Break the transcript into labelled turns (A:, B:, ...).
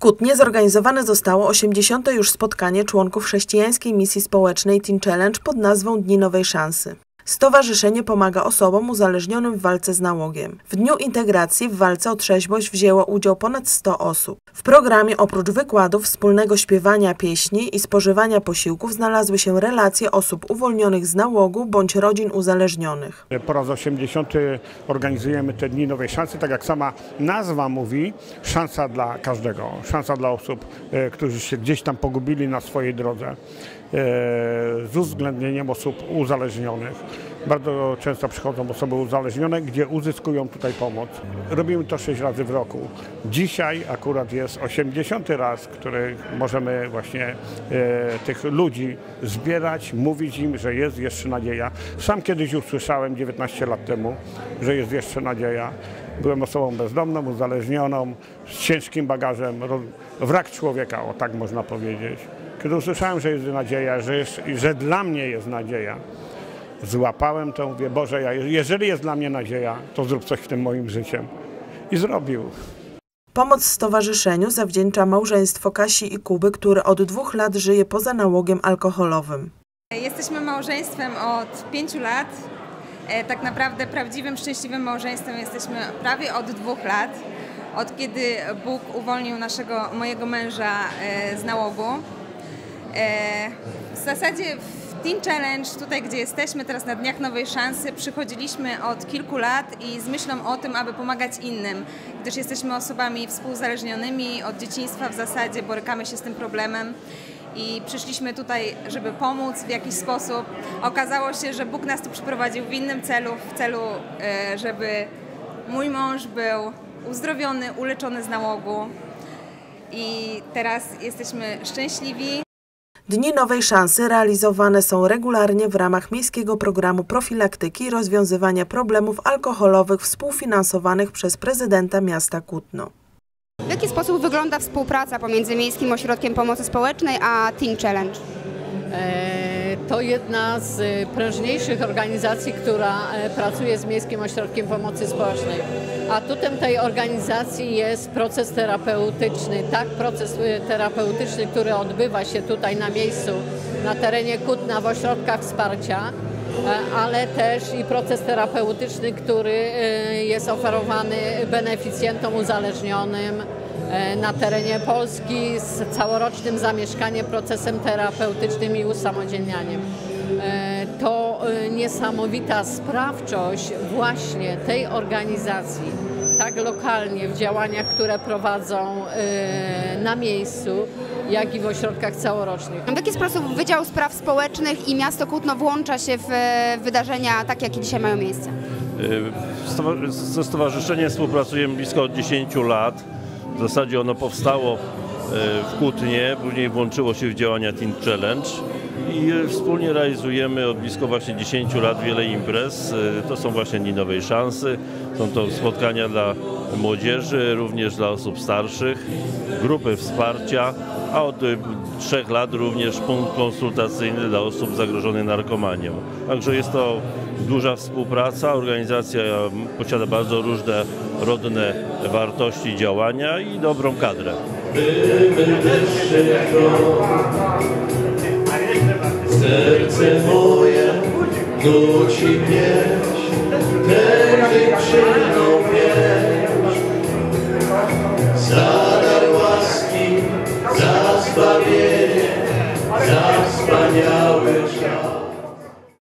A: Kutnie zorganizowane zostało 80. już spotkanie członków chrześcijańskiej misji społecznej Teen Challenge pod nazwą Dni Nowej Szansy. Stowarzyszenie pomaga osobom uzależnionym w walce z nałogiem. W Dniu Integracji w walce o trzeźwość wzięło udział ponad 100 osób. W programie oprócz wykładów, wspólnego śpiewania pieśni i spożywania posiłków znalazły się relacje osób uwolnionych z nałogu bądź rodzin uzależnionych.
B: Po raz 80 organizujemy te Dni Nowej Szansy, tak jak sama nazwa mówi, szansa dla każdego, szansa dla osób, e, którzy się gdzieś tam pogubili na swojej drodze, e, z uwzględnieniem osób uzależnionych. Bardzo często przychodzą osoby uzależnione, gdzie uzyskują tutaj pomoc. Robimy to 6 razy w roku. Dzisiaj akurat jest 80 raz, który możemy właśnie e, tych ludzi zbierać, mówić im, że jest jeszcze nadzieja. Sam kiedyś usłyszałem 19 lat temu, że jest jeszcze nadzieja. Byłem osobą bezdomną, uzależnioną, z ciężkim bagażem, wrak człowieka, o tak można powiedzieć. Kiedy usłyszałem, że jest nadzieja, że, jest, że dla mnie jest nadzieja, złapałem to, mówię, Boże, ja, jeżeli jest dla mnie nadzieja, to zrób coś w tym moim życiem. I zrobił.
A: Pomoc stowarzyszeniu zawdzięcza małżeństwo Kasi i Kuby, które od dwóch lat żyje poza nałogiem alkoholowym.
C: Jesteśmy małżeństwem od pięciu lat. E, Tak naprawdę prawdziwym, szczęśliwym małżeństwem jesteśmy prawie od dwóch lat. Od kiedy Bóg uwolnił naszego, mojego męża e, z nałogu. E, W zasadzie w Teen Challenge, tutaj gdzie jesteśmy teraz na Dniach Nowej Szansy, przychodziliśmy od kilku lat i z myślą o tym, aby pomagać innym, gdyż jesteśmy osobami współzależnionymi od dzieciństwa w zasadzie, borykamy się z tym problemem i przyszliśmy tutaj, żeby pomóc w jakiś sposób. Okazało się, że Bóg nas tu przyprowadził w innym celu, w celu, e, żeby mój mąż był uzdrowiony, uleczony z nałogu i teraz jesteśmy szczęśliwi.
A: Dni Nowej Szansy realizowane są regularnie w ramach Miejskiego Programu Profilaktyki i Rozwiązywania Problemów Alkoholowych współfinansowanych przez prezydenta miasta Kutno.
D: W jaki sposób wygląda współpraca pomiędzy Miejskim Ośrodkiem Pomocy Społecznej a Teen Challenge?
E: E, To jedna z e, prężniejszych organizacji, która e, pracuje z Miejskim Ośrodkiem Pomocy Społecznej. Atutem tej organizacji jest proces terapeutyczny, tak proces e, terapeutyczny, który odbywa się tutaj na miejscu, na terenie Kutna w ośrodkach wsparcia, e, ale też i proces terapeutyczny, który e, jest oferowany beneficjentom uzależnionym, na terenie Polski z całorocznym zamieszkaniem, procesem terapeutycznym i usamodzielnianiem. E, To e, niesamowita sprawczość właśnie tej organizacji, tak lokalnie w działaniach, które prowadzą e, na miejscu, jak i w ośrodkach całorocznych.
D: W jaki sposób Wydział Spraw Społecznych i Miasto Kutno włącza się w e, wydarzenia takie, jakie dzisiaj mają miejsce?
F: Ze stowarzyszeniem współpracujemy blisko od 10 lat. W zasadzie ono powstało e, w Kutnie, później włączyło się w działania Teen Challenge i wspólnie realizujemy od blisko właśnie 10 lat wiele imprez. E, To są właśnie Dni Nowej Szansy, są to spotkania dla młodzieży, również dla osób starszych, grupy wsparcia, a od e, trzech lat również punkt konsultacyjny dla osób zagrożonych narkomanią. Także jest to duża współpraca. Organizacja posiada bardzo różne rodne wartości działania i dobrą kadrę.
G: Serce moje nuci pieśń, tę dziewczyną pieśń.